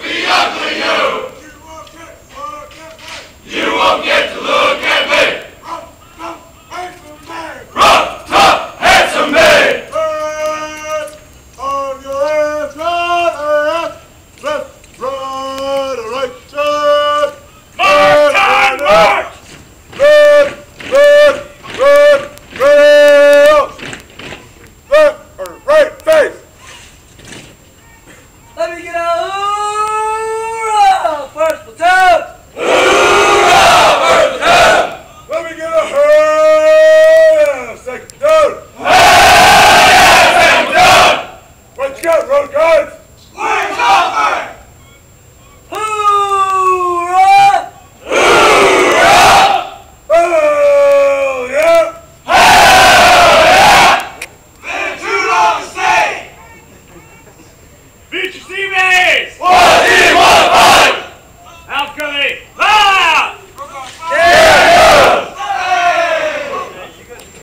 be ugly, you! Hey!